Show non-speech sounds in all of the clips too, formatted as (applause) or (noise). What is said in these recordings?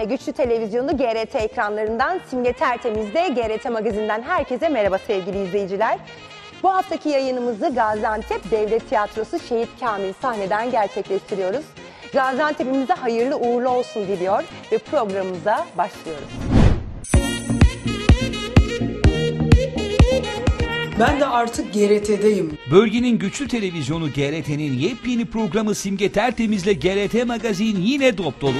Ve güçlü televizyonu GRT ekranlarından Simge Tertemiz'de GRT Magazin'den herkese merhaba sevgili izleyiciler. Bu haftaki yayınımızı Gaziantep Devlet Tiyatrosu Şehit Kamil sahneden gerçekleştiriyoruz. Gaziantep'imize hayırlı uğurlu olsun diliyor ve programımıza başlıyoruz. Ben de artık GRT'deyim. Bölgenin güçlü televizyonu GRT'nin yepyeni programı Simge Tertemiz'le GRT Magazin yine dop dolu.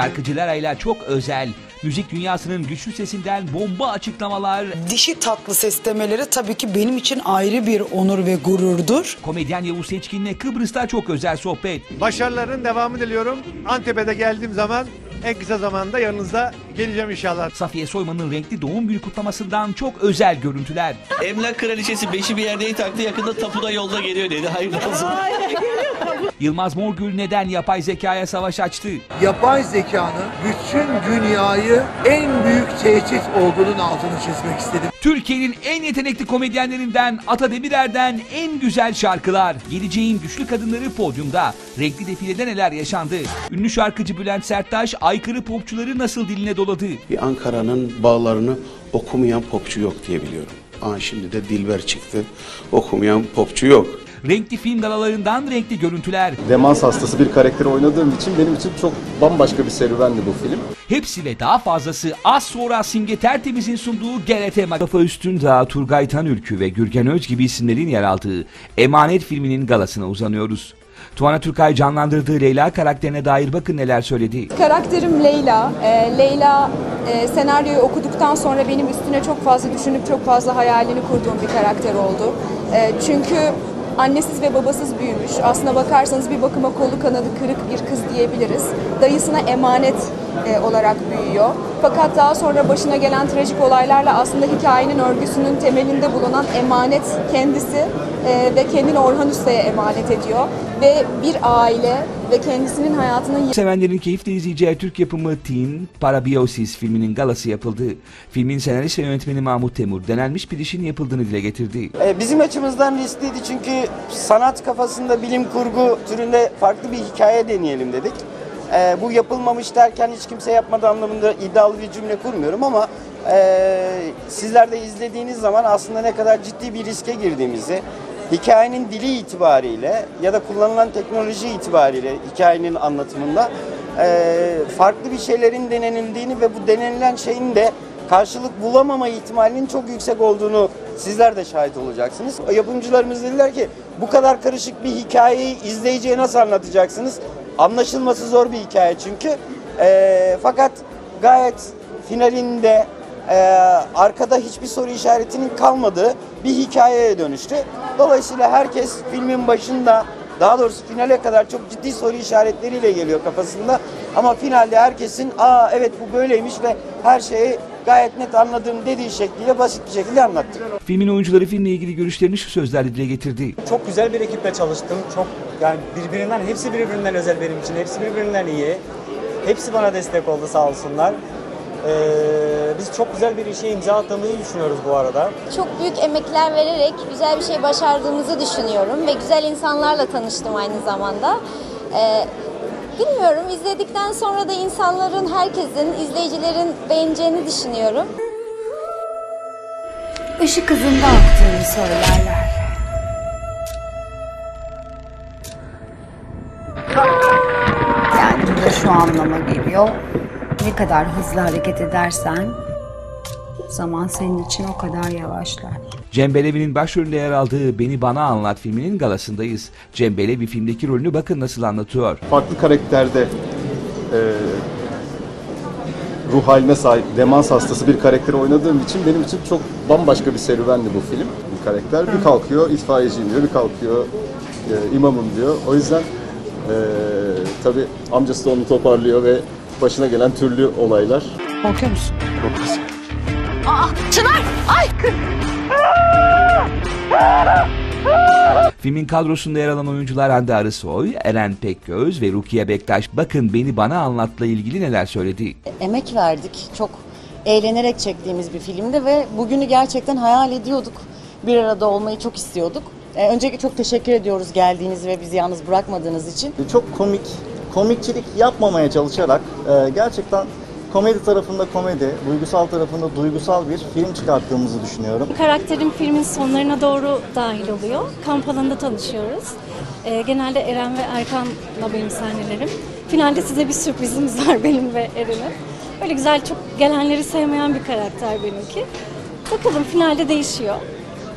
Şarkıcılar Ayla çok özel, müzik dünyasının güçlü sesinden bomba açıklamalar, Dişi tatlı seslemeleri tabii ki benim için ayrı bir onur ve gururdur. komedyen Yavuz Seçkin'le Kıbrıs'ta çok özel sohbet, Başarıların devamı diliyorum. Antep'e de geldiğim zaman en kısa zamanda yanınıza geleceğim inşallah. Safiye Soyman'ın renkli doğum günü kutlamasından çok özel görüntüler, Emlak kraliçesi beşi bir yerde taktı yakında tapuda yolda geliyor dedi. Hayırlı olsun. Yılmaz Morgül neden yapay zekaya savaş açtı, yapay zekanın bütün dünyayı en büyük tehdit olduğunun altını çizmek istedim. Türkiye'nin en yetenekli komedyenlerinden Ata Demirer'den en güzel şarkılar. Geleceğin güçlü kadınları podyumda. Renkli defilede neler yaşandı? Ünlü şarkıcı Bülent Serttaş aykırı popçuları nasıl diline doladı? Bir Ankara'nın bağlarını okumayan popçu yok diye biliyorum. Aa şimdi de Dilber çıktı. Okumayan popçu yok. Renkli film galalarından renkli görüntüler. demans hastası bir karakteri oynadığım için benim için çok bambaşka bir serüvendi bu film. Hepsi ve daha fazlası az sonra Simge Tertemiz'in sunduğu GRT Kafa Üstündağ, Turgay Tanürkü ve Gürgen Öz gibi isimlerin yer aldığı Emanet filminin galasına uzanıyoruz. Tuana Türkay canlandırdığı Leyla karakterine dair bakın neler söyledi. Karakterim Leyla. Ee, Leyla e, senaryoyu okuduktan sonra benim üstüne çok fazla düşünüp çok fazla hayalini kurduğum bir karakter oldu. Ee, çünkü annesiz ve babasız büyümüş. Aslına bakarsanız bir bakıma kolu kanadı kırık bir kız diyebiliriz. Dayısına emanet e, olarak büyüyor. Fakat daha sonra başına gelen trajik olaylarla aslında hikayenin örgüsünün temelinde bulunan emanet kendisi e, ve kendini Orhan Usta'ya emanet ediyor. Ve bir aile ve kendisinin hayatının Sevenlerin keyifle izleyeceği Türk yapımı Teen Parabiosis filminin galası yapıldı. Filmin senarist ve yönetmeni Mahmut Temur denenmiş bir işin yapıldığını dile getirdi. E, Bizim açımızdan riskliydi çünkü sanat kafasında bilim kurgu türünde farklı bir hikaye deneyelim dedik. E, bu yapılmamış derken hiç kimse yapmadı anlamında iddialı bir cümle kurmuyorum ama e, sizler de izlediğiniz zaman aslında ne kadar ciddi bir riske girdiğimizi, hikayenin dili itibariyle ya da kullanılan teknoloji itibariyle hikayenin anlatımında e, farklı bir şeylerin denenildiğini ve bu denenilen şeyin de karşılık bulamama ihtimalinin çok yüksek olduğunu sizler de şahit olacaksınız. Yapımcılarımız dediler ki bu kadar karışık bir hikayeyi izleyiciye nasıl anlatacaksınız? Anlaşılması zor bir hikaye çünkü. Ee, fakat gayet finalinde e, arkada hiçbir soru işaretinin kalmadığı bir hikayeye dönüştü. Dolayısıyla herkes filmin başında daha doğrusu finale kadar çok ciddi soru işaretleriyle geliyor kafasında. Ama finalde herkesin aa evet bu böyleymiş ve her şeyi gayet net anladığım dediği şekliyle basit bir şekilde anlattık. Filmin oyuncuları filmle ilgili görüşlerini şu sözlerle dile getirdi. Çok güzel bir ekiple çalıştım. Çok yani birbirinden hepsi birbirinden özel benim için. Hepsi birbirinden iyi. Hepsi bana destek oldu sağ olsunlar. Ee, biz çok güzel bir işe imza attığımızı düşünüyoruz bu arada. Çok büyük emekler vererek güzel bir şey başardığımızı düşünüyorum ve güzel insanlarla tanıştım aynı zamanda. Ee, bilmiyorum izledikten sonra da insanların, herkesin, izleyicilerin beğeneceğini düşünüyorum. Işık hızında aktığını söylerler. Yani bu şu anlama geliyor. Ne kadar hızlı hareket edersen zaman senin için o kadar yavaşlar. Cem Belevi'nin başrolünde yer aldığı Beni Bana Anlat filminin galasındayız. Cem Belevi filmdeki rolünü bakın nasıl anlatıyor. Farklı karakterde e, ruh haline sahip demans hastası bir karakteri oynadığım için benim için çok bambaşka bir serüvendi bu film. Bu karakter bir kalkıyor itfaiyeciyim diyor, bir kalkıyor e, imamım diyor. O yüzden e, tabii amcası da onu toparlıyor ve başına gelen türlü olaylar. Korkuyor musun? Aa Çınar! Ay! Filmin kadrosunda yer alan oyuncular Hande Arısoy, Eren Pekgöz ve Rukiye Bektaş bakın Beni Bana Anlat'la ilgili neler söyledi. emek verdik. Çok eğlenerek çektiğimiz bir filmdi ve bugünü gerçekten hayal ediyorduk. Bir arada olmayı çok istiyorduk. Ee, öncelikle çok teşekkür ediyoruz geldiğiniz ve bizi yalnız bırakmadığınız için. Çok komik, komikçilik yapmamaya çalışarak e, gerçekten komedi tarafında komedi, duygusal tarafında duygusal bir film çıkarttığımızı düşünüyorum. Karakterim filmin sonlarına doğru dahil oluyor. Kamp alanında tanışıyoruz. Ee, genelde Eren ve Erkan'la benim sahnelerim. Finalde size bir sürprizimiz (laughs) var benim ve Eren'in. Böyle güzel, çok gelenleri sevmeyen bir karakter benimki. Bakalım finalde değişiyor.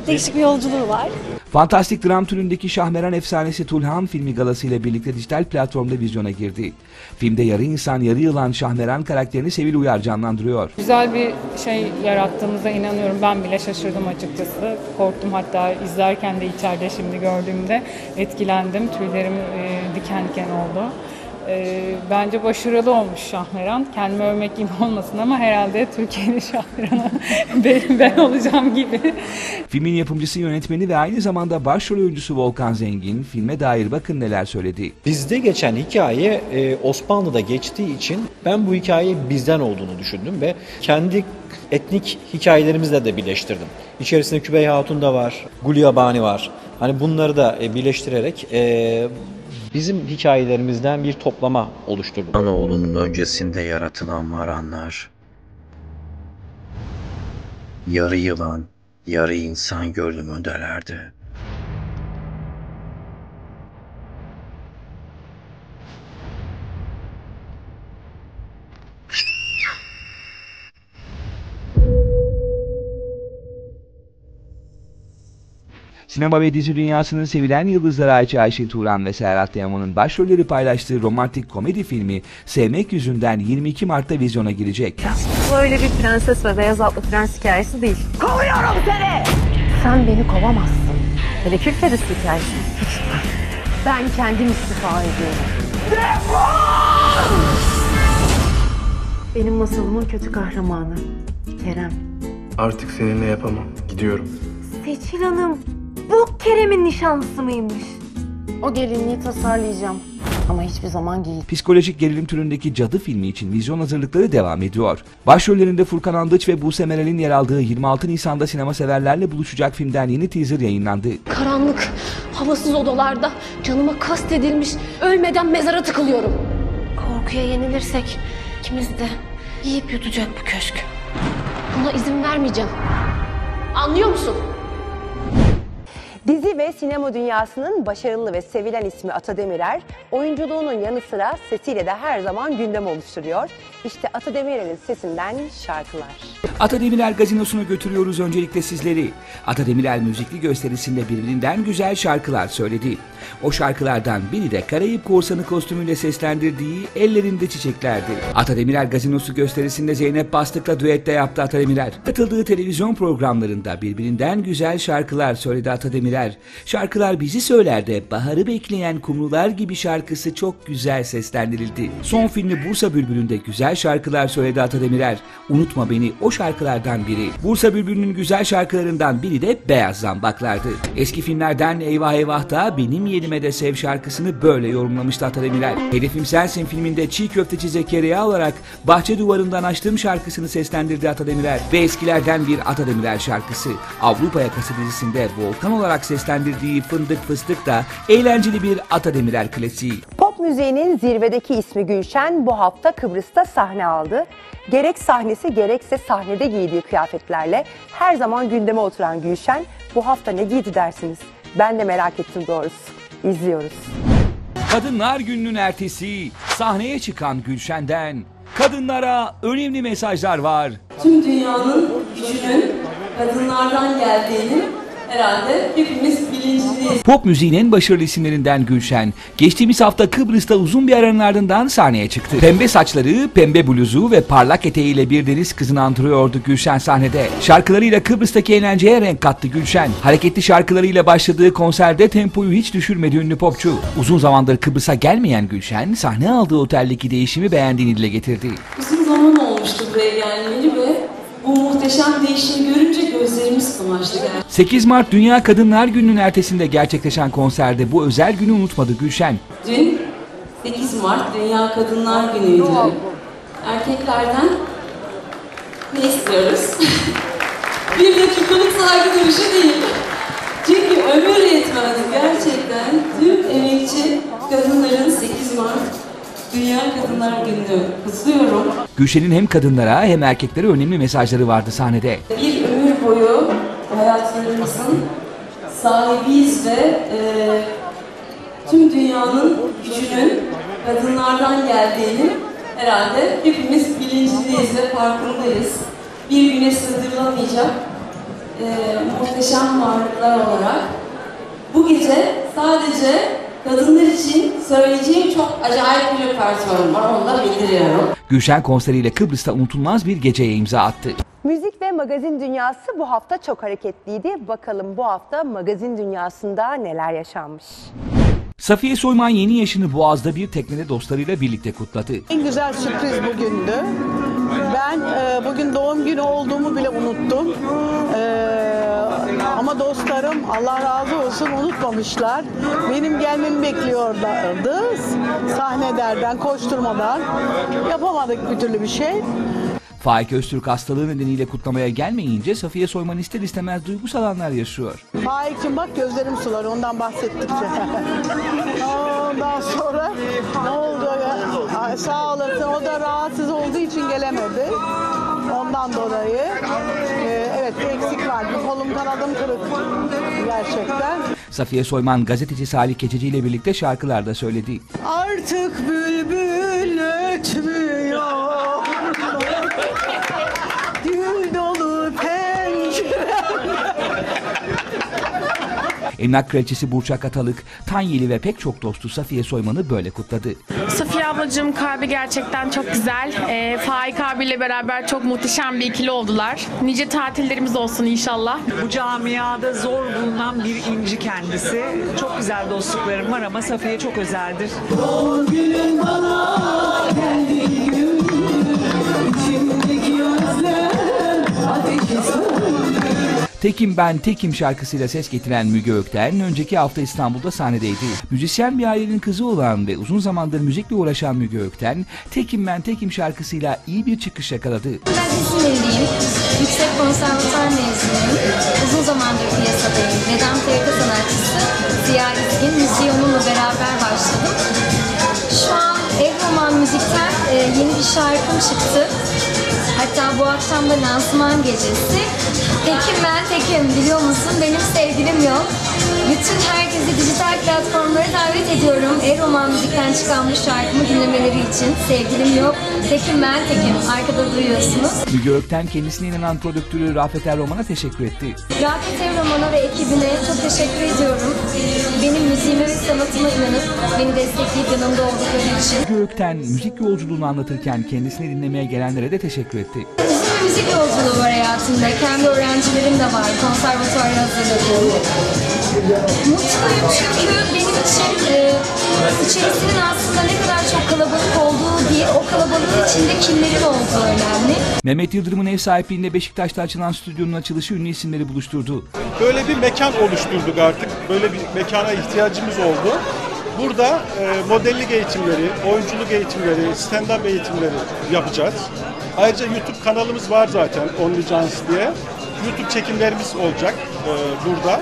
Değişik bir yolculuğu var. Fantastik dram türündeki Şahmeran efsanesi Tulhan filmi galası ile birlikte dijital platformda vizyona girdi. Filmde yarı insan yarı yılan Şahmeran karakterini Sevil Uyar canlandırıyor. Güzel bir şey yarattığımıza inanıyorum. Ben bile şaşırdım açıkçası. Korktum hatta izlerken de içeride şimdi gördüğümde etkilendim. Tüylerim e, diken diken oldu. E, bence başarılı olmuş Şahmeran. Kendimi övmek gibi olmasın ama herhalde Türkiye'nin (laughs) Şahmeran'ı (laughs) ben, ben olacağım gibi. Filmin yapımcısı, yönetmeni ve aynı zamanda başrol oyuncusu Volkan Zengin filme dair bakın neler söyledi. Bizde geçen hikaye e, Osmanlı'da geçtiği için ben bu hikayeyi bizden olduğunu düşündüm ve kendi etnik hikayelerimizle de birleştirdim. İçerisinde Kübey Hatun da var, Gulyabani var. Hani bunları da e, birleştirerek e, bizim hikayelerimizden bir toplama oluşturdum. Anaoğlunun öncesinde yaratılan varanlar, yarı yılan, yarı insan görünümündelerdi. Sinema ve dizi dünyasının sevilen yıldızları Ayça Ayşe Turan ve Serhat Teoman'ın başrolleri paylaştığı romantik komedi filmi Sevmek Yüzünden 22 Mart'ta vizyona girecek. Bu öyle bir prenses ve beyaz atlı prens hikayesi değil. Kovuyorum seni! Sen beni kovamazsın. Hele kül kedisi hikayesi. Ben kendim istifa ediyorum. Benim masalımın kötü kahramanı. Kerem. Artık seninle yapamam. Gidiyorum. Seçil Hanım. Bu Kerem'in nişanlısı mıymış? O gelinliği tasarlayacağım. Ama hiçbir zaman giy. Psikolojik gerilim türündeki Cadı filmi için vizyon hazırlıkları devam ediyor. Başrollerinde Furkan Andıç ve Buse Meral'in yer aldığı 26 Nisan'da sinema severlerle buluşacak filmden yeni teaser yayınlandı. Karanlık, havasız odalarda canıma kast edilmiş, ölmeden mezara tıkılıyorum. Korkuya yenilirsek ikimiz de yiyip yutacak bu köşk. Buna izin vermeyeceğim. Anlıyor musun? Dizi ve sinema dünyasının başarılı ve sevilen ismi Ata Demirer, oyunculuğunun yanı sıra sesiyle de her zaman gündem oluşturuyor. İşte Ata Demirer'in sesinden şarkılar. Ata Demirer gazinosuna götürüyoruz öncelikle sizleri. Ata Demirer müzikli gösterisinde birbirinden güzel şarkılar söyledi. O şarkılardan biri de Karayip Korsanı kostümüyle seslendirdiği Ellerinde Çiçeklerdi. Ata Demirer gazinosu gösterisinde Zeynep Bastık'la düette yaptı Ata Demirer. Katıldığı televizyon programlarında birbirinden güzel şarkılar söyledi Ata Demirer. Şarkılar bizi söyler de Baharı Bekleyen Kumrular gibi şarkısı çok güzel seslendirildi. Son filmi Bursa Bülbülü'nde güzel şarkılar söyledi Ata Demirer. Unutma Beni o şarkılardan biri. Bursa Bülbülü'nün güzel şarkılarından biri de Beyaz Zambaklardı. Eski filmlerden Eyvah Eyvah da Benim Yerime de Sev şarkısını böyle yorumlamıştı Ata Demirer. Hedefim Sensin filminde Çiğ Köfteci Zekeriya olarak Bahçe Duvarından Açtığım şarkısını seslendirdi Ata. Ve eskilerden bir Ata şarkısı. Avrupa Yakası dizisinde Volkan olarak seslendirdiği Fındık Fıstık da eğlenceli bir Ata Demirer klasiği. Pop müziğinin zirvedeki ismi Gülşen bu hafta Kıbrıs'ta sahne aldı. Gerek sahnesi gerekse sahnede giydiği kıyafetlerle her zaman gündeme oturan Gülşen bu hafta ne giydi dersiniz? Ben de merak ettim doğrusu. İzliyoruz. Kadınlar Günü'nün ertesi sahneye çıkan Gülşen'den kadınlara önemli mesajlar var. Tüm dünyanın gücünün kadınlardan geldiğini herhalde hepimiz bilinçliyiz. Pop müziğin en başarılı isimlerinden Gülşen, geçtiğimiz hafta Kıbrıs'ta uzun bir aranın ardından sahneye çıktı. Pembe saçları, pembe bluzu ve parlak eteğiyle bir deniz kızını andırıyordu Gülşen sahnede. Şarkılarıyla Kıbrıs'taki eğlenceye renk kattı Gülşen. Hareketli şarkılarıyla başladığı konserde tempoyu hiç düşürmedi ünlü popçu. Uzun zamandır Kıbrıs'a gelmeyen Gülşen, sahne aldığı oteldeki değişimi beğendiğini dile getirdi. Uzun zaman olmuştu buraya gelmeli ve bu muhteşem değişimi görünce gözlerimiz kamaştı gerçekten. 8 Mart Dünya Kadınlar Günü'nün ertesinde gerçekleşen konserde bu özel günü unutmadı Gülşen. Dün 8 Mart Dünya Kadınlar Günü'ydü. Erkeklerden ne istiyoruz? (laughs) bir dakikalık saygı duruşu değil. Çünkü ömür yetmez gerçekten tüm emekçi kadınların 8 Mart Dünya Kadınlar Günü'nü kutluyorum. Gülşen'in hem kadınlara hem erkeklere önemli mesajları vardı sahnede. Bir ömür boyu hayatlarımızın sahibiyiz ve e, tüm dünyanın gücünün kadınlardan geldiğini herhalde hepimiz bilincindeyiz ve farkındayız. Bir güne sığdırılamayacak e, muhteşem varlıklar olarak bu gece sadece kadınlar için söyleyeceğim çok acayip bir repertuarım var. Onu da bildiriyorum. Gülşen konseriyle Kıbrıs'ta unutulmaz bir geceye imza attı. Müzik ve magazin dünyası bu hafta çok hareketliydi. Bakalım bu hafta magazin dünyasında neler yaşanmış. Safiye Soyman yeni yaşını Boğaz'da bir teknede dostlarıyla birlikte kutladı. En güzel sürpriz bugündü. Ben e, bugün doğum günü olduğumu bile unuttum. E, ama dostlarım Allah razı olsun unutmamışlar. Benim gelmemi bekliyorlardı. Sahnederden, koşturmadan. Yapamadık bir türlü bir şey. Faik Öztürk hastalığı nedeniyle kutlamaya gelmeyince Safiye Soyman ister istemez duygusal anlar yaşıyor. Faik'cim bak gözlerim sular ondan bahsettikçe. (laughs) ondan sonra ne oldu ya? Ay, Sağ olasın o da rahatsız olduğu için gelemedi. Ondan dolayı e, evet bir eksik var. Bir kolum kanadım kırık gerçekten. Safiye Soyman gazeteci Salih Keçeci ile birlikte şarkılar da söyledi. Artık bülbül ötmüyor. Emlak kraliçesi Burçak Atalık, Tanyeli ve pek çok dostu Safiye Soyman'ı böyle kutladı. Safiye ablacığım kalbi gerçekten çok güzel. Ee, Faik abiyle beraber çok muhteşem bir ikili oldular. Nice tatillerimiz olsun inşallah. Bu camiada zor bulunan bir inci kendisi. Çok güzel dostluklarım var ama Safiye çok özeldir. Doğum günün bana geldiği gün içimdeki özlem ateşi söndü. Tekim Ben Tekim şarkısıyla ses getiren Müge Ökten önceki hafta İstanbul'da sahnedeydi. Müzisyen bir ailenin kızı olan ve uzun zamandır müzikle uğraşan Müge Ökten, Tekim Ben Tekim şarkısıyla iyi bir çıkış yakaladı. Ben İzmirliyim. Yüksek konservatuar mezunuyum. Uzun zamandır piyasadayım. Neden TRT sanatçısı Ziya İzgin müziği onunla beraber Müzik'ten e, yeni bir şarkım çıktı. Hatta bu akşam da lansman gecesi. Tekim ben tekim biliyor musun? Benim sevgilim yok. Bütün herkesi dijital platformlara davet ediyorum. Eroman Müzik'ten çıkan bu şarkımı dinlemeleri için. Sevgilim yok. Tekim ben tekim. Arkada duyuyorsunuz. Müge Ökten kendisine inanan prodüktörü Rafet Erroman'a teşekkür etti. Rafet Evraman'a ve ekibine çok teşekkür ediyorum. Benim müziğime ve sanatıma inanıp beni destekleyip yanımda oldukları için. Müge Ökten müzik yolculuğunu anlatırken kendisini dinlemeye gelenlere de teşekkür etti. Müzik yolculuğu var hayatımda. Kendi öğrencilerim de var. Konservatuarya hazırladığım. Mutluyum çünkü benim için e, içerisinin aslında ne kadar çok kalabalık olduğu değil, o kalabalığın içinde kimlerin olduğu önemli. Mehmet Yıldırım'ın ev sahipliğinde Beşiktaş'ta açılan stüdyonun açılışı ünlü isimleri buluşturdu. Böyle bir mekan oluşturduk artık. Böyle bir mekana ihtiyacımız oldu. Burada e, modellik eğitimleri, oyunculuk eğitimleri, stand-up eğitimleri yapacağız. Ayrıca YouTube kanalımız var zaten Only Chance diye. YouTube çekimlerimiz olacak e, burada.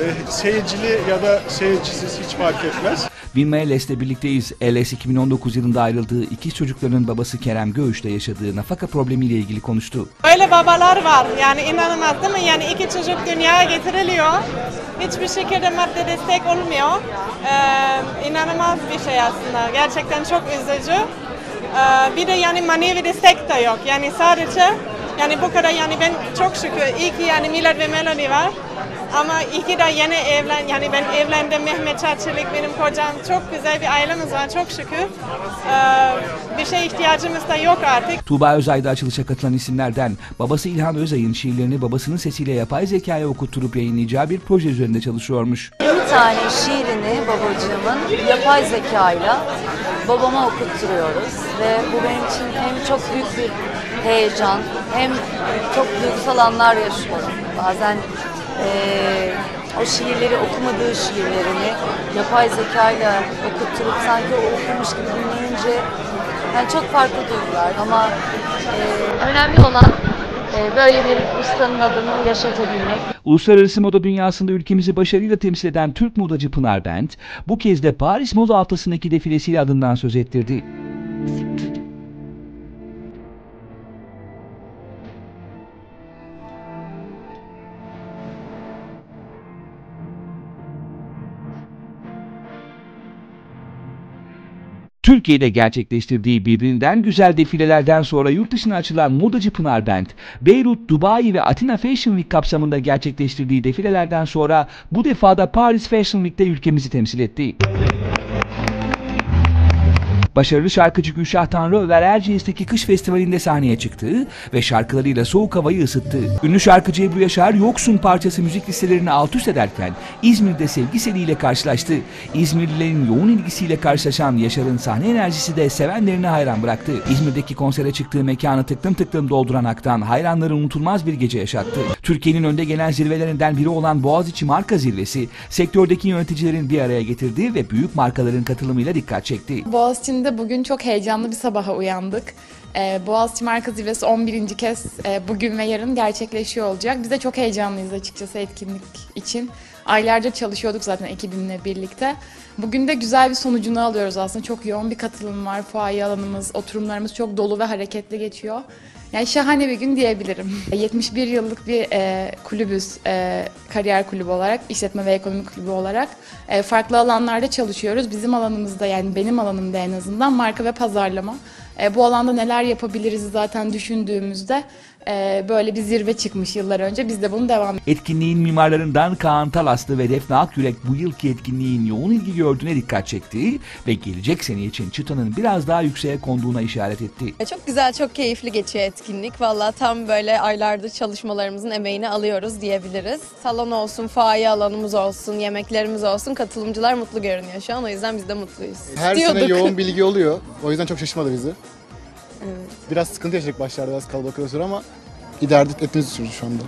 E, seyircili ya da seyircisiz hiç fark etmez. Vilma Eles'le birlikteyiz. Eles 2019 yılında ayrıldığı iki çocuklarının babası Kerem Göğüş'te yaşadığı nafaka problemiyle ilgili konuştu. Öyle babalar var. Yani inanılmaz değil mi? Yani iki çocuk dünyaya getiriliyor. Hiçbir şekilde madde destek olmuyor. Ee, inanılmaz bir şey aslında. Gerçekten çok üzücü. Ee, bir de yani manevi destek de yok. Yani sadece yani bu kadar yani ben çok şükür iyi ki yani Milad ve Melody var. Ama iyi ki de yeni evlen yani ben evlendim Mehmet Çarçılık benim kocam çok güzel bir ailemiz var çok şükür. Ee, bir şey ihtiyacımız da yok artık. Tuğba Özay'da açılışa katılan isimlerden babası İlhan Özay'ın şiirlerini babasının sesiyle yapay zekaya okutturup yayınlayacağı bir proje üzerinde çalışıyormuş. Bir tane şiirini babacığımın yapay zekayla babama okutturuyoruz ve bu benim için hem çok büyük bir heyecan hem çok duygusal anlar yaşıyorum. Bazen eee, o şiirleri okumadığı şiirlerini yapay zekayla okutturup sanki o okumuş gibi dinleyince yani çok farklı duygular ama eee, önemli olan e, böyle bir ustanın adını yaşatabilmek. Uluslararası moda dünyasında ülkemizi başarıyla temsil eden Türk modacı Pınar Bent, bu kez de Paris Moda Haftası'ndaki defilesiyle adından söz ettirdi. Türkiye'de gerçekleştirdiği birbirinden güzel defilelerden sonra yurt dışına açılan modacı Pınar Bent, Beyrut, Dubai ve Atina Fashion Week kapsamında gerçekleştirdiği defilelerden sonra bu defada Paris Fashion Week'te ülkemizi temsil etti. Başarılı şarkıcı Gülşah Tanrıöver Erciyes'teki kış festivalinde sahneye çıktı ve şarkılarıyla soğuk havayı ısıttı. Ünlü şarkıcı Ebru Yaşar Yoksun parçası müzik listelerini alt üst ederken İzmir'de Sevgi karşılaştı. İzmirlilerin yoğun ilgisiyle karşılaşan Yaşar'ın sahne enerjisi de sevenlerini hayran bıraktı. İzmir'deki konsere çıktığı mekanı tıklım tıklım dolduran Aktan hayranları unutulmaz bir gece yaşattı. Türkiye'nin önde gelen zirvelerinden biri olan Boğaziçi Marka Zirvesi sektördeki yöneticilerin bir araya getirdiği ve büyük markaların katılımıyla dikkat çekti. Boğaziçi'nde bugün çok heyecanlı bir sabaha uyandık. Ee, Boğaziçi Marka Zirvesi 11. kez e, bugün ve yarın gerçekleşiyor olacak. Biz de çok heyecanlıyız açıkçası etkinlik için. Aylarca çalışıyorduk zaten ekibimle birlikte. Bugün de güzel bir sonucunu alıyoruz aslında. Çok yoğun bir katılım var. Fuaye alanımız, oturumlarımız çok dolu ve hareketli geçiyor. Yani şahane bir gün diyebilirim. (laughs) 71 yıllık bir e, kulübüz, e, kariyer kulübü olarak, işletme ve ekonomi kulübü olarak. E, farklı alanlarda çalışıyoruz. Bizim alanımızda yani benim alanımda en azından marka ve pazarlama. E, bu alanda neler yapabiliriz zaten düşündüğümüzde e, böyle bir zirve çıkmış yıllar önce. Biz de bunu devam Etkinliğin mimarlarından Kaan Talaslı ve Defne Akyürek bu yılki etkinliğin yoğun ilgi gördüğüne dikkat çekti ve gelecek sene için çıtanın biraz daha yükseğe konduğuna işaret etti. E, Çok güzel, çok keyifli geçiyor etkinlik. Valla tam böyle aylardır çalışmalarımızın emeğini alıyoruz diyebiliriz. Salon olsun, faaya alanımız olsun, yemeklerimiz olsun. Katılımcılar mutlu görünüyor şu an. O yüzden biz de mutluyuz. Her sene yoğun bilgi oluyor. (laughs) O yüzden çok şaşırmadı bizi. Evet. Biraz sıkıntı yaşadık başlarda biraz kalabalık oluyor sonra ama idare ettiğimizi düşünüyoruz şu anda.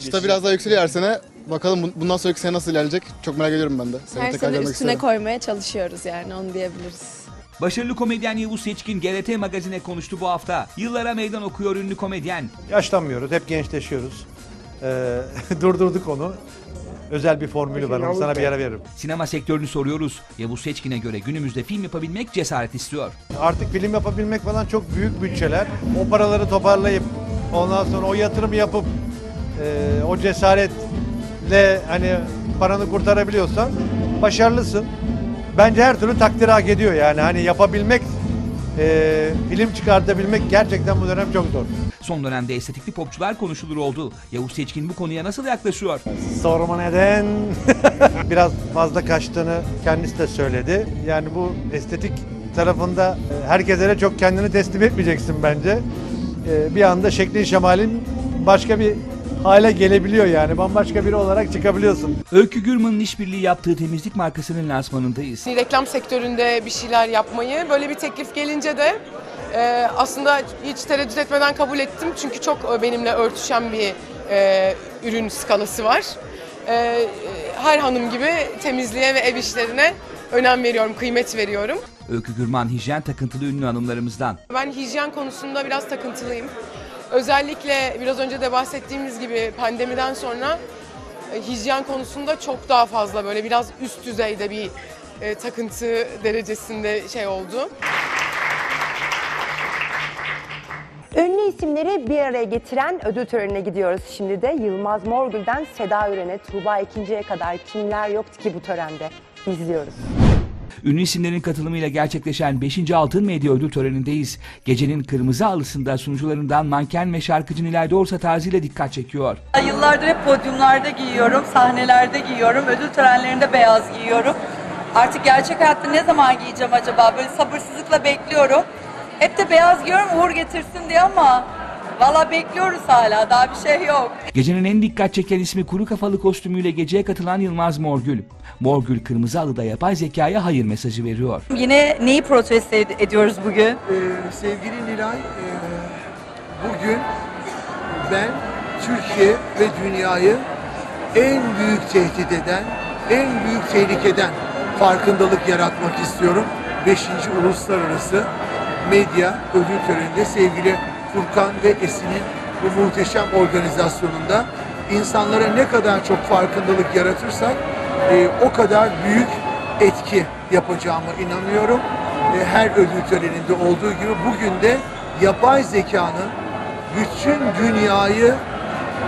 Çıta biraz daha yükseliyor her sene. Bakalım bun- bundan sonraki sene nasıl ilerleyecek? Çok merak ediyorum ben de. Seni Her tekrar sene görmek üstüne isterim. koymaya çalışıyoruz yani onu diyebiliriz. Başarılı komedyen Yavuz Seçkin GRT Magazin'e konuştu bu hafta. Yıllara meydan okuyor ünlü komedyen. Yaşlanmıyoruz, hep gençleşiyoruz. Ee, (laughs) durdurduk onu. Özel bir formülü var, onu sana bir ara veririm. Sinema sektörünü soruyoruz. Yavuz Seçkin'e göre günümüzde film yapabilmek cesaret istiyor. Artık film yapabilmek falan çok büyük bütçeler. O paraları toparlayıp, ondan sonra o yatırımı yapıp, e, o cesaretle hani paranı kurtarabiliyorsan başarılısın. Bence her türlü takdir hak ediyor yani. Hani yapabilmek, e, film çıkartabilmek gerçekten bu dönem çok zor. Son dönemde estetikli popçular konuşulur oldu. Yavuz Seçkin bu konuya nasıl yaklaşıyor? Sorma neden? (laughs) Biraz fazla kaçtığını kendisi de söyledi. Yani bu estetik tarafında e, herkese de çok kendini teslim etmeyeceksin bence. E, Bir anda şeklin şemalin başka bir hale gelebiliyor yani. Bambaşka biri olarak çıkabiliyorsun. Öykü Gürman'ın işbirliği yaptığı temizlik markasının lansmanındayız. Reklam sektöründe bir şeyler yapmayı böyle bir teklif gelince de e, aslında hiç tereddüt etmeden kabul ettim. Çünkü çok e, benimle örtüşen bir e, ürün skalası var. E, her hanım gibi temizliğe ve ev işlerine önem veriyorum, kıymet veriyorum. Öykü Gürman hijyen takıntılı ünlü hanımlarımızdan. Ben hijyen konusunda biraz takıntılıyım. Özellikle biraz önce de bahsettiğimiz gibi pandemiden sonra e, hijyen konusunda çok daha fazla böyle biraz üst düzeyde bir e, takıntı derecesinde şey oldu. Ünlü isimleri bir araya getiren ödül törenine gidiyoruz. Şimdi de Yılmaz Morgül'den Seda Üren'e Tuğba ikinciye kadar kimler yoktu ki bu törende izliyoruz. Ünlü isimlerin katılımıyla gerçekleşen 5. Altın Medya Ödül törenindeyiz. Gecenin kırmızı halısında sunucularından manken ve şarkıcı Nilay Dorsa tarzıyla dikkat çekiyor. Yıllardır hep podyumlarda giyiyorum, sahnelerde giyiyorum, ödül törenlerinde beyaz giyiyorum. Artık gerçek hayatta ne zaman giyeceğim acaba? Böyle sabırsızlıkla bekliyorum. Hep de beyaz giyiyorum uğur getirsin diye ama valla bekliyoruz hala daha bir şey yok. Gecenin en dikkat çeken ismi kuru kafalı kostümüyle geceye katılan Yılmaz Morgül. Morgül kırmızı halıda yapay zekaya hayır mesajı veriyor. Yine neyi protesto ed- ediyoruz bugün? Ee, sevgili Nilay, e, bugün ben Türkiye ve dünyayı en büyük tehdit eden, en büyük tehlikeden farkındalık yaratmak istiyorum. 5. Uluslararası Medya Ödül Töreni'nde sevgili Furkan ve Esin'in bu muhteşem organizasyonunda insanlara ne kadar çok farkındalık yaratırsak e, o kadar büyük etki yapacağıma inanıyorum. E, her ödül töreninde olduğu gibi bugün de yapay zekanın bütün dünyayı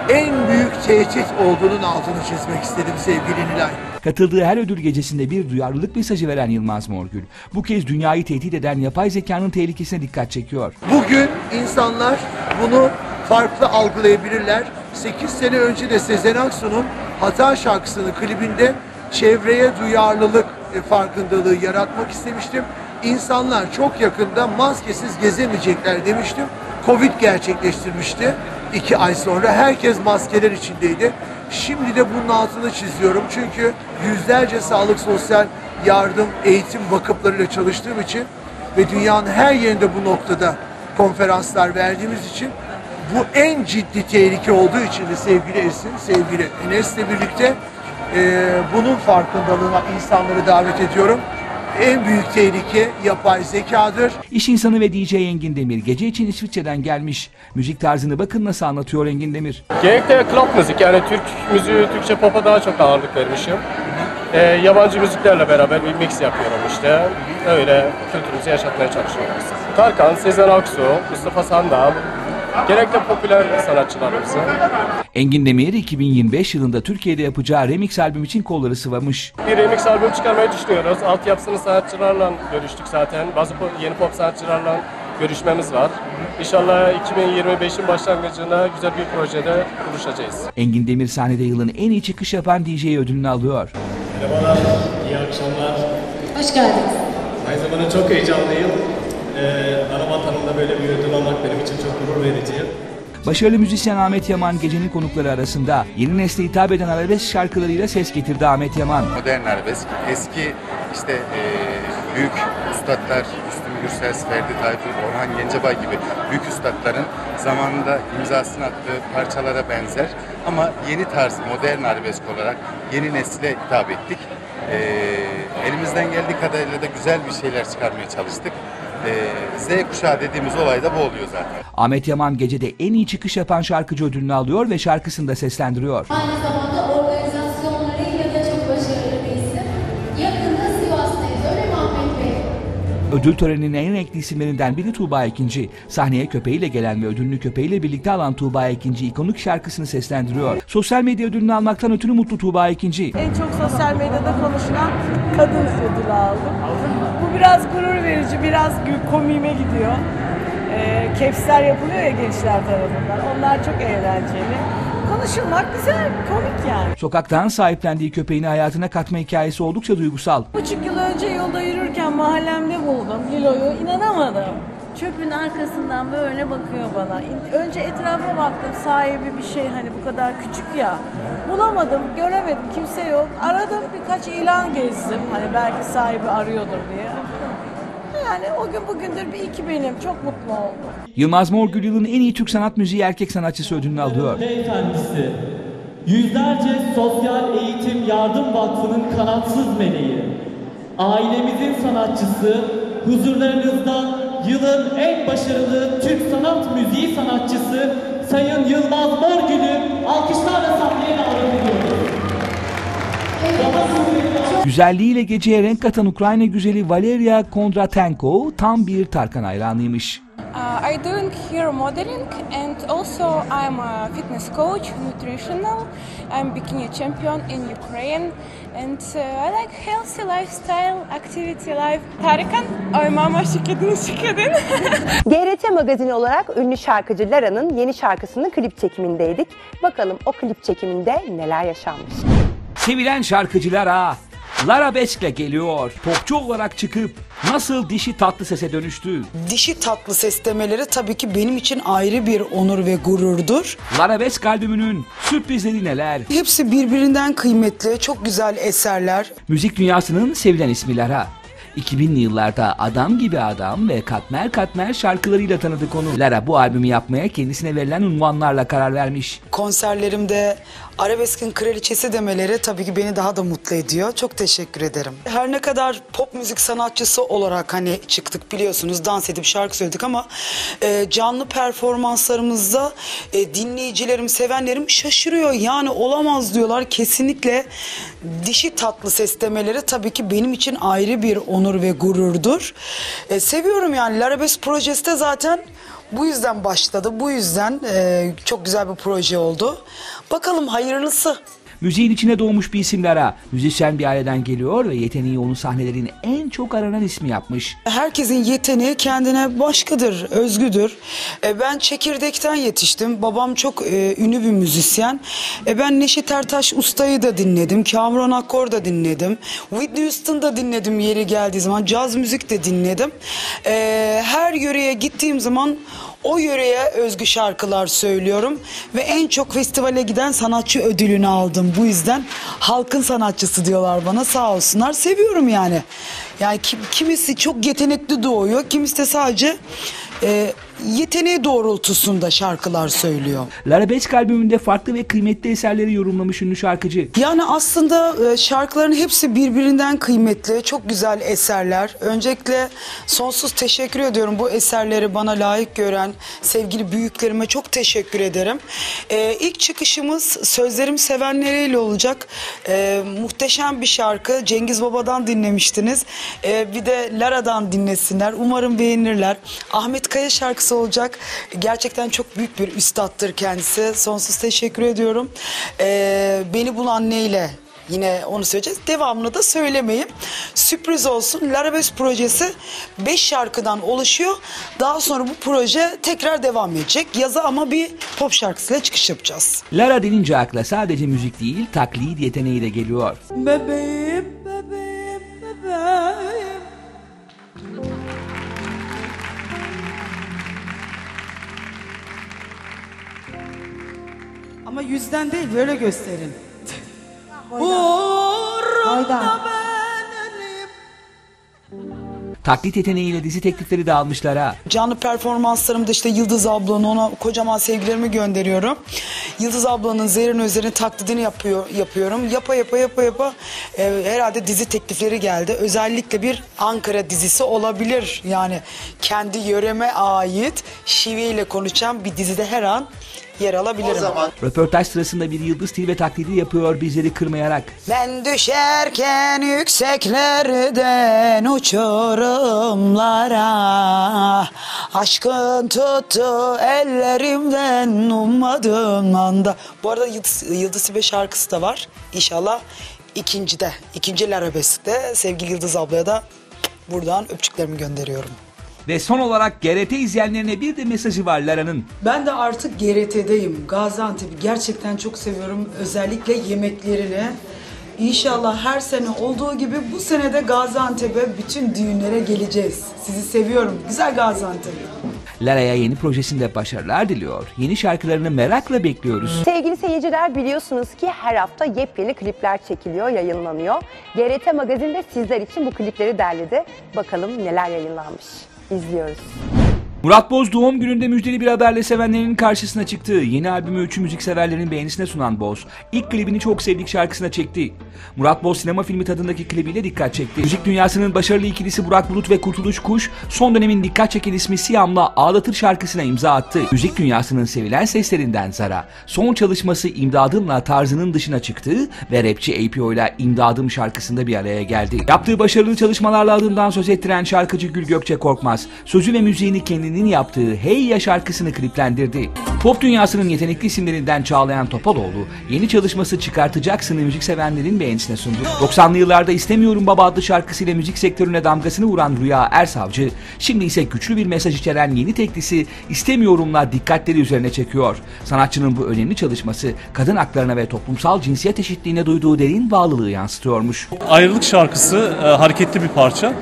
en büyük tehdit olduğunun altını çizmek istedim sevgili Nilay. Katıldığı her ödül gecesinde bir duyarlılık mesajı veren Yılmaz Morgül, bu kez dünyayı tehdit eden yapay zekanın tehlikesine dikkat çekiyor. Bugün insanlar bunu farklı algılayabilirler. 8 sene önce de Sezen Aksu'nun Hata şarkısının klibinde çevreye duyarlılık e, farkındalığı yaratmak istemiştim. İnsanlar çok yakında maskesiz gezemeyecekler demiştim. Covid gerçekleştirmişti. iki ay sonra herkes maskeler içindeydi. Şimdi de bunun altını çiziyorum. Çünkü yüzlerce sağlık, sosyal yardım, eğitim vakıflarıyla çalıştığım için ve dünyanın her yerinde bu noktada konferanslar verdiğimiz için bu en ciddi tehlike olduğu için de sevgili Esin, sevgili Enes'le birlikte e, bunun farkındalığına insanları davet ediyorum. En büyük tehlike yapay zekadır. İş insanı ve DJ Engin Demir gece için İsviçre'den gelmiş. Müzik tarzını bakın nasıl anlatıyor Engin Demir. Genellikle club müzik yani Türk müziği, Türkçe pop'a daha çok ağırlık vermişim. Ee, yabancı müziklerle beraber bir mix yapıyorum işte. Öyle kültürümüzü yaşatmaya çalışıyoruz. Tarkan, Sezen Aksu, Mustafa Sandal, genellikle popüler sanatçılarımızı. Engin Demir 2025 yılında Türkiye'de yapacağı remix albüm için kolları sıvamış. Bir remix albüm çıkarmayı düşünüyoruz. Altyapısını sanatçılarla görüştük zaten. Bazı yeni pop sanatçılarla görüşmemiz var. İnşallah 2025'in başlangıcında güzel bir projede buluşacağız. Engin Demir sahnede yılın en iyi çıkış yapan DJ ödülünü alıyor. Merhabalar, iyi akşamlar. Hoş geldiniz. Aynı zamanda çok heyecanlıyım. Ee, ana vatanımda böyle bir ödül almak benim için çok gurur verici. Başarılı müzisyen Ahmet Yaman gecenin konukları arasında yeni nesle hitap eden arabesk şarkılarıyla ses getirdi Ahmet Yaman. Modern arabesk, eski işte e, büyük üstadlar, Müslüm Gürses, Ferdi Tayfur, Orhan Gencebay gibi büyük üstadların zamanında imzasını attığı parçalara benzer. Ama yeni tarz, modern arabesk olarak yeni nesile hitap ettik. E, elimizden geldiği kadarıyla da güzel bir şeyler çıkarmaya çalıştık. E, Z kuşağı dediğimiz olay da bu oluyor zaten. Ahmet Yaman gecede en iyi çıkış yapan şarkıcı ödülünü alıyor ve şarkısını da seslendiriyor. Aynı zamanda organizasyonlarıyla da çok başarılı bir isim. Yakında Sivas'tayız öyle mi Ahmet Bey? Ödül töreninin en renkli isimlerinden biri Tuğba Ekinci. Sahneye köpeğiyle gelen ve ödülünü köpeğiyle birlikte alan Tuğba Ekinci ikonik şarkısını seslendiriyor. Sosyal medya ödülünü almaktan ötürü mutlu Tuğba Ekinci. En çok sosyal medyada konuşulan kadın ödülü aldım. Biraz gurur verici, biraz komiğime gidiyor. Ee, kepsler yapılıyor ya gençler tarafından. Onlar çok eğlenceli. Konuşulmak güzel, komik yani. Sokaktan sahiplendiği köpeğini hayatına katma hikayesi oldukça duygusal. Buçuk yıl önce yolda yürürken mahallemde buldum Lilo'yu. inanamadım. Çöpün arkasından böyle bakıyor bana. Önce etrafa baktım sahibi bir şey hani bu kadar küçük ya. Bulamadım, göremedim, kimse yok. Aradım birkaç ilan gezdim. Hani belki sahibi arıyordur diye. Yani o gün bugündür bir iki benim. Çok mutlu oldum. Yılmaz Morgül yılın en iyi Türk sanat müziği erkek sanatçısı ödülünü alıyor. Beyefendisi, yüzlerce sosyal eğitim yardım vakfının kanatsız meleği, ailemizin sanatçısı, huzurlarınızda yılın en başarılı Türk sanat müziği sanatçısı Sayın Yılmaz Morgül'ü alkışlarla sahneye davet ediyoruz. Güzelliğiyle geceye renk katan Ukrayna güzeli Valeria Kondratenko tam bir Tarkan hayranıymış. Uh, I doing here modeling and also I'm a fitness coach, nutritional. I'm bikini champion in Ukraine and uh, I like healthy lifestyle, activity life. Tarkan, oy mama şıkadın şıkadın. GRT Magazini olarak ünlü şarkıcı Lara'nın yeni şarkısının klip çekimindeydik. Bakalım o klip çekiminde neler yaşanmış. Sevilen şarkıcılara Lara Besk'le geliyor. Popçu olarak çıkıp nasıl dişi tatlı sese dönüştü. Dişi tatlı ses demeleri tabii ki benim için ayrı bir onur ve gururdur. Lara Besk albümünün sürprizleri neler? Hepsi birbirinden kıymetli, çok güzel eserler. Müzik dünyasının sevilen ismi Lara. 2000'li yıllarda Adam Gibi Adam ve Katmer Katmer şarkılarıyla tanıdık onu. Lara bu albümü yapmaya kendisine verilen unvanlarla karar vermiş. Konserlerimde arabeskin kraliçesi demeleri tabii ki beni daha da mutlu ediyor. Çok teşekkür ederim. Her ne kadar pop müzik sanatçısı olarak hani çıktık biliyorsunuz dans edip şarkı söyledik ama e, canlı performanslarımızda e, dinleyicilerim, sevenlerim şaşırıyor. Yani olamaz diyorlar. Kesinlikle dişi tatlı ses demeleri tabii ki benim için ayrı bir onur ve gururdur. E, seviyorum yani. Larabes projesi de zaten bu yüzden başladı. Bu yüzden e, çok güzel bir proje oldu. Bakalım hayırlısı. Müziğin içine doğmuş bir isim Lara. Müzisyen bir aileden geliyor ve yeteneği onu sahnelerin en çok aranan ismi yapmış. Herkesin yeteneği kendine başkadır, özgüdür. E, ben çekirdekten yetiştim. Babam çok e, ünlü bir müzisyen. E, ben Neşet Ertaş Usta'yı da dinledim. Kamuran Akkor da dinledim. Whitney Houston da dinledim yeri geldiği zaman. Caz müzik de dinledim. E, her yöreye gittiğim zaman o yöreye özgü şarkılar söylüyorum ve en çok festivale giden sanatçı ödülünü aldım. Bu yüzden halkın sanatçısı diyorlar bana sağ olsunlar. Seviyorum yani. Yani kim, kimisi çok yetenekli doğuyor, kimisi de sadece e, yeteneği doğrultusunda şarkılar söylüyor. Lara Besk albümünde farklı ve kıymetli eserleri yorumlamış ünlü şarkıcı. Yani aslında e, şarkıların hepsi birbirinden kıymetli, çok güzel eserler. Öncelikle sonsuz teşekkür ediyorum bu eserleri bana layık gören sevgili büyüklerime çok teşekkür ederim. Ee, ilk çıkışımız sözlerim sevenleriyle olacak. Ee, muhteşem bir şarkı. Cengiz Baba'dan dinlemiştiniz. Ee, bir de Lara'dan dinlesinler. Umarım beğenirler. Ahmet Kaya şarkısı olacak. Gerçekten çok büyük bir üstattır kendisi. Sonsuz teşekkür ediyorum. Ee, beni bulan neyle? Yine onu söyleyeceğiz. Devamını da söylemeyeyim. Sürpriz olsun. Larabes projesi 5 şarkıdan oluşuyor. Daha sonra bu proje tekrar devam edecek. Yaza ama bir pop şarkısıyla çıkış yapacağız. Lara denince akla sadece müzik değil taklit yeteneği de geliyor. Bebeğim, bebeğim, bebeğim. Ama yüzden değil böyle gösterin. Uğrunda Taklit yeteneğiyle dizi teklifleri de almışlar ha. Canlı performanslarımda işte Yıldız ablanın ona kocaman sevgilerimi gönderiyorum. Yıldız ablanın Zerrin Özer'in taklidini yapıyor, yapıyorum. Yapa yapa yapa yapa e, herhalde dizi teklifleri geldi. Özellikle bir Ankara dizisi olabilir. Yani kendi yöreme ait şiveyle konuşan bir dizide her an yer alabilirim. Röportaj sırasında bir Yıldız Tilbe taklidi yapıyor bizleri kırmayarak. Ben düşerken yükseklerden uçurumlara Aşkın tuttu ellerimden ummadığım anda. Bu arada Yıldız, Yıldız Tilbe şarkısı da var. İnşallah ikincide, ikinci Larabesk'te sevgili Yıldız ablaya da buradan öpücüklerimi gönderiyorum. Ve son olarak GRT izleyenlerine bir de mesajı var Lara'nın. Ben de artık GRT'deyim. Gaziantep'i gerçekten çok seviyorum. Özellikle yemeklerini. İnşallah her sene olduğu gibi bu sene de Gaziantep'e bütün düğünlere geleceğiz. Sizi seviyorum. Güzel Gaziantep. Lara'ya yeni projesinde başarılar diliyor. Yeni şarkılarını merakla bekliyoruz. Sevgili seyirciler biliyorsunuz ki her hafta yepyeni klipler çekiliyor, yayınlanıyor. GRT Magazin de sizler için bu klipleri derledi. Bakalım neler yayınlanmış. İzliyoruz. Murat Boz doğum gününde müjdeli bir haberle sevenlerinin karşısına çıktı. Yeni albümü üçü müzikseverlerin beğenisine sunan Boz, ilk klibini çok sevdik şarkısına çekti. Murat Boz sinema filmi tadındaki klibiyle dikkat çekti. Müzik dünyasının başarılı ikilisi Burak Bulut ve Kurtuluş Kuş, son dönemin dikkat çeken ismi Siyam'la Ağlatır şarkısına imza attı. Müzik dünyasının sevilen seslerinden Zara, son çalışması İmdadım'la tarzının dışına çıktı ve rapçi APO ile İmdadım şarkısında bir araya geldi. Yaptığı başarılı çalışmalarla adından söz ettiren şarkıcı Gül Gökçe Korkmaz, sözü ve müziğini kendinin yaptığı Hey Ya şarkısını kliplendirdi. Pop dünyasının yetenekli isimlerinden Çağlayan Topaloğlu, yeni çalışması Çıkartacaksın'ı müziksevenlerin beğenisine sundu. 90'lı yıllarda İstemiyorum Baba adlı şarkısıyla müzik sektörüne damgasını vuran Rüya Ersavcı, şimdi ise güçlü bir mesaj içeren yeni teklisi İstemiyorum'la dikkatleri üzerine çekiyor. Sanatçının bu önemli çalışması kadın haklarına ve toplumsal cinsiyet eşitliğine duyduğu derin bağlılığı yansıtıyormuş. Ayrılık şarkısı e, hareketli bir parça.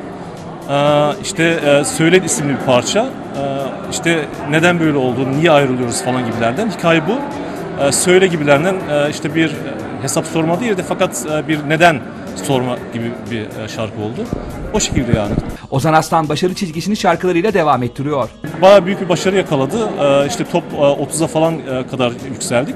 E, işte e, Söyle isimli bir parça. E, işte neden böyle oldu, niye ayrılıyoruz falan gibilerden. Hikaye bu. E, Söyle gibilerinden e, işte bir e, hesap sorma değil de fakat bir neden sorma gibi bir şarkı oldu. O şekilde yani. Ozan Aslan başarı çizgisini şarkılarıyla devam ettiriyor. Bayağı büyük bir başarı yakaladı. Ee, işte top e, 30'a falan kadar yükseldik.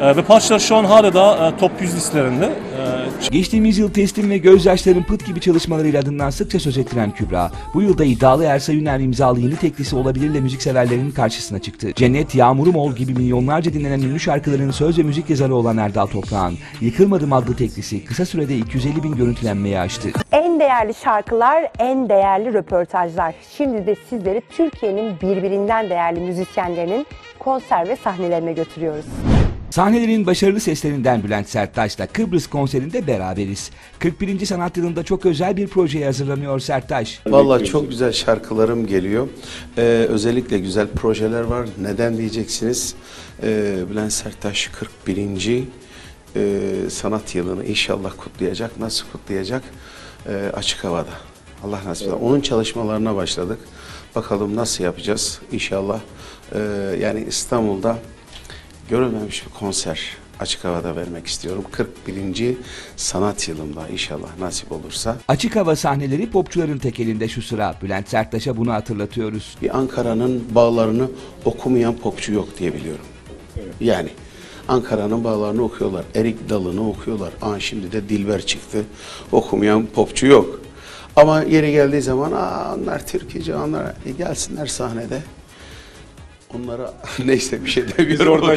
E, ve parçalar şu an hala da e, top 100 listelerinde. E, Geçtiğimiz yıl teslim ve gözyaşların pıt gibi çalışmalarıyla adından sıkça söz ettiren Kübra, bu yılda iddialı Ersay Üner imzalı yeni teklisi olabilirle müzikseverlerin karşısına çıktı. Cennet, Yağmurum Ol gibi milyonlarca dinlenen ünlü şarkıların söz ve müzik yazarı olan Erdal Toprağ'ın Yıkılmadım adlı teklisi kısa sürede 250 bin görüntülenmeyi aştı. En değerli şarkılar, en değerli röportajlar. Şimdi de sizleri Türkiye'nin birbirinden değerli müzisyenlerinin konser ve sahnelerine götürüyoruz. Sahnelerin başarılı seslerinden Bülent Serttaş'la Kıbrıs konserinde beraberiz. 41. sanat yılında çok özel bir projeye hazırlanıyor Serttaş. Vallahi çok güzel şarkılarım geliyor. Ee, özellikle güzel projeler var. Neden diyeceksiniz? Ee, Bülent Serttaş 41. e, sanat yılını inşallah kutlayacak. Nasıl kutlayacak? Ee, açık havada. Allah nasip eder. Onun çalışmalarına başladık. Bakalım nasıl yapacağız? İnşallah e, yani İstanbul'da görülmemiş bir konser açık havada vermek istiyorum. 41. sanat yılımda inşallah nasip olursa. Açık hava sahneleri popçuların tekelinde şu sıra. Bülent Serttaş'a bunu hatırlatıyoruz. Bir Ankara'nın bağlarını okumayan popçu yok diye biliyorum. Yani Ankara'nın bağlarını okuyorlar. Erik Dalı'nı okuyorlar. Aa, şimdi de Dilber çıktı. Okumayan popçu yok. Ama yeri geldiği zaman Aa, onlar Türkiye'ci onlar e, gelsinler sahnede. Onlara (laughs) neyse bir şey demiyorum. (laughs)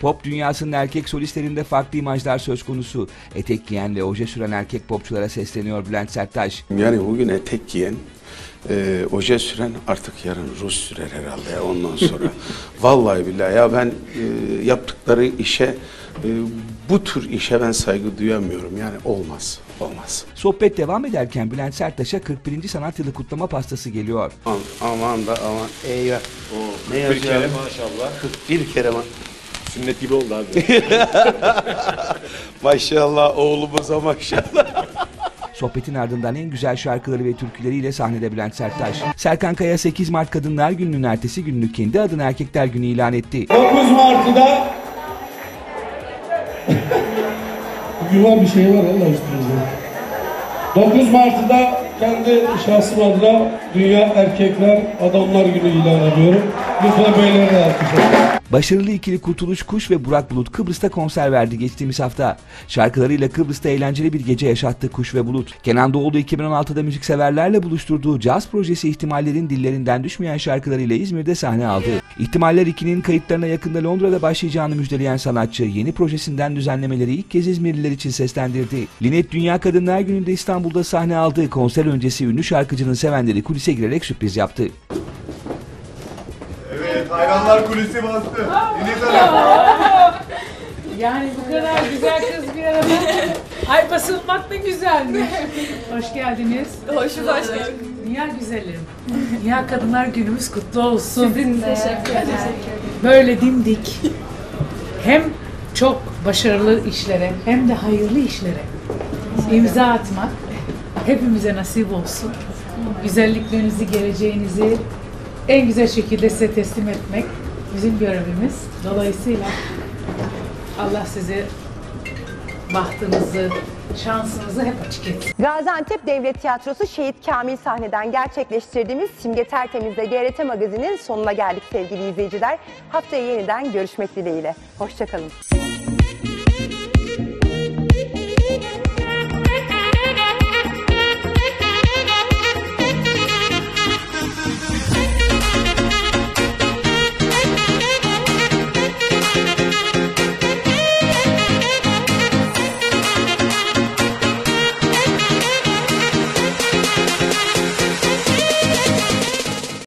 Pop dünyasının erkek solistlerinde farklı imajlar söz konusu. Etek giyen ve oje süren erkek popçulara sesleniyor Bülent Serttaş. Yani bugün etek giyen, e, oje süren artık yarın Rus sürer herhalde ya ondan sonra. (laughs) Vallahi billahi ya ben e, yaptıkları işe, e, bu tür işe ben saygı duyamıyorum. Yani olmaz, olmaz. Sohbet devam ederken Bülent Serttaş'a 41. sanat yılı kutlama pastası geliyor. Aman, aman da aman eyvah. ne 41 yazıyor kere abi? maşallah. 41 kere ma- Sünnet gibi oldu abi. (laughs) maşallah oğlumuza maşallah. (laughs) Sohbetin ardından en güzel şarkıları ve türküleriyle sahnede Bülent Serttaş. Serkan Kaya 8 Mart Kadınlar Günü'nün ertesi gününü kendi adına Erkekler Günü ilan etti. 9 Mart'ta Bugün var bir şey var Allah üstünüzde. 9 Mart'ta kendi şahsım adına Dünya Erkekler Adamlar Günü ilan ediyorum. Lütfen beyleri de. Başarılı ikili Kurtuluş Kuş ve Burak Bulut Kıbrıs'ta konser verdi geçtiğimiz hafta. Şarkılarıyla Kıbrıs'ta eğlenceli bir gece yaşattı Kuş ve Bulut. Kenan Doğulu 2016'da müzikseverlerle buluşturduğu caz projesi ihtimallerin dillerinden düşmeyen şarkılarıyla İzmir'de sahne aldı. İhtimaller 2'nin kayıtlarına yakında Londra'da başlayacağını müjdeleyen sanatçı yeni projesinden düzenlemeleri ilk kez İzmirliler için seslendirdi. Linet Dünya Kadınlar Günü'nde İstanbul'da sahne aldığı konser öncesi ünlü şarkıcının sevenleri kulise girerek sürpriz yaptı. evet hayranlar kulisi bastı. Deniz Hanım. Yani bu kadar güzel kız bir arada. Ay basılmak da güzelmiş. Hoş geldiniz. Hoş bulduk. Dünya güzelim. Dünya Kadınlar Günümüz kutlu olsun. Sizin de. Teşekkür ederim. Böyle dimdik. Hem çok başarılı işlere hem de hayırlı işlere imza atmak hepimize nasip olsun. Güzelliklerinizi, geleceğinizi en güzel şekilde size teslim etmek bizim görevimiz. Dolayısıyla Allah size bahtınızı, şansınızı hep açık etsin. Gaziantep Devlet Tiyatrosu Şehit Kamil sahneden gerçekleştirdiğimiz Simge Tertemiz'de GRT Magazin'in sonuna geldik sevgili izleyiciler. Haftaya yeniden görüşmek dileğiyle. Hoşçakalın.